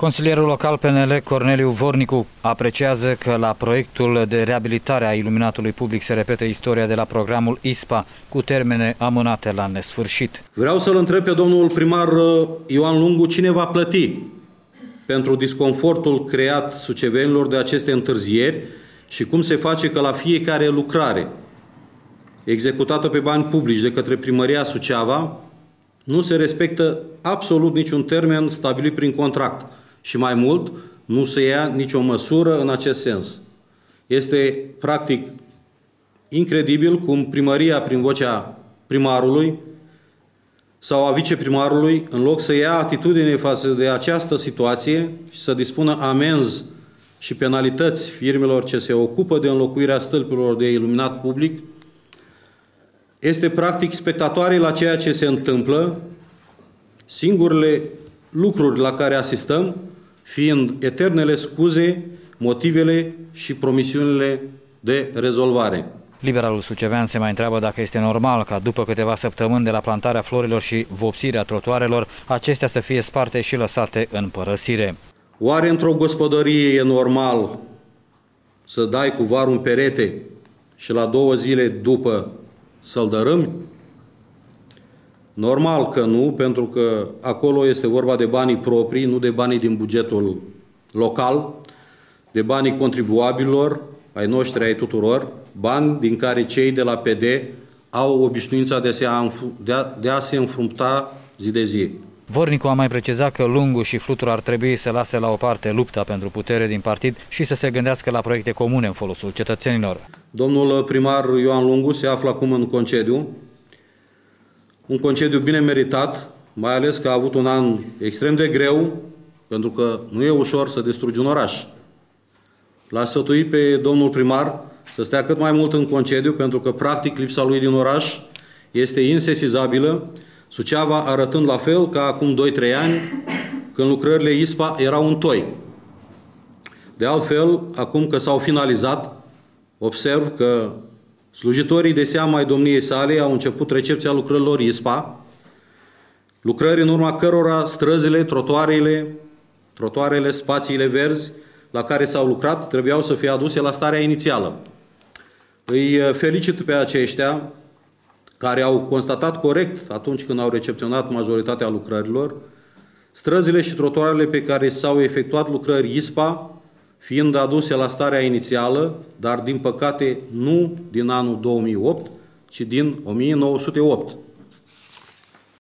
Consilierul local PNL Corneliu Vornicu apreciază că la proiectul de reabilitare a iluminatului public se repetă istoria de la programul ISPA cu termene amânate la nesfârșit. Vreau să-l întreb pe domnul primar uh, Ioan Lungu cine va plăti pentru disconfortul creat sucevenilor de aceste întârzieri și cum se face că la fiecare lucrare executată pe bani publici de către primăria Suceava nu se respectă absolut niciun termen stabilit prin contract și mai mult, nu se ia nicio măsură în acest sens. Este practic incredibil cum primăria, prin vocea primarului sau a viceprimarului, în loc să ia atitudine față de această situație și să dispună amenzi și penalități firmelor ce se ocupă de înlocuirea stâlpilor de iluminat public, este practic spectatoare la ceea ce se întâmplă, singurele lucruri la care asistăm fiind eternele scuze, motivele și promisiunile de rezolvare. Liberalul Sucevean se mai întreabă dacă este normal ca după câteva săptămâni de la plantarea florilor și vopsirea trotuarelor, acestea să fie sparte și lăsate în părăsire. Oare într-o gospodărie e normal să dai cu var un perete și la două zile după să-l dărâmi? Normal că nu, pentru că acolo este vorba de banii proprii, nu de banii din bugetul local, de banii contribuabililor, ai noștri, ai tuturor, bani din care cei de la PD au obișnuința de, se de, a, de a se înfrumta zi de zi. Vornicu a mai precizat că Lungu și Flutur ar trebui să lase la o parte lupta pentru putere din partid și să se gândească la proiecte comune în folosul cetățenilor. Domnul primar Ioan Lungu se află acum în concediu un concediu bine meritat, mai ales că a avut un an extrem de greu, pentru că nu e ușor să distrugi un oraș. L-a sfătuit pe domnul primar să stea cât mai mult în concediu, pentru că practic lipsa lui din oraș este insesizabilă, Suceava arătând la fel ca acum 2-3 ani, când lucrările ISPA erau un toi. De altfel, acum că s-au finalizat, observ că Slujitorii de seama ai domniei sale au început recepția lucrărilor ISPA, lucrări în urma cărora străzile, trotoarele, trotoarele, spațiile verzi la care s-au lucrat trebuiau să fie aduse la starea inițială. Îi uh, felicit pe aceștia care au constatat corect atunci când au recepționat majoritatea lucrărilor, străzile și trotoarele pe care s-au efectuat lucrări ISPA fiind aduse la starea inițială, dar din păcate nu din anul 2008, ci din 1908.